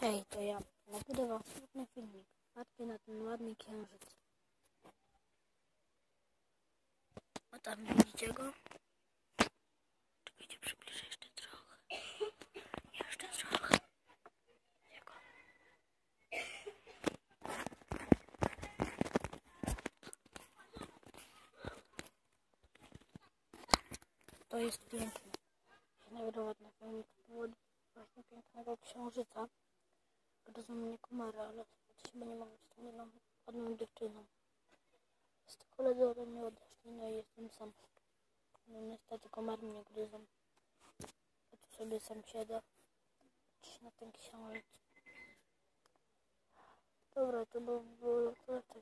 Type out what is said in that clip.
Hej, to ja. Nabudę wam smutny filmik. Patrzcie na ten ładny księżyc. A tam widzicie go? Czekajcie, przybliżę jeszcze trochę. Jeszcze trochę. Jego. To jest piękne. Nagrał ładny filmik. Właśnie pięknego księżyca. Gryzą mnie komary, ale spotkać się nie mogę z tą jedną ładną dziewczyną. Jest koledzy ode mnie odeszli, no i jestem sam. No niestety komary mnie gryzą. Ja tu sobie sam siedzę. Patrzę na ten księżyc. Dobra, to by było tyle. Pa.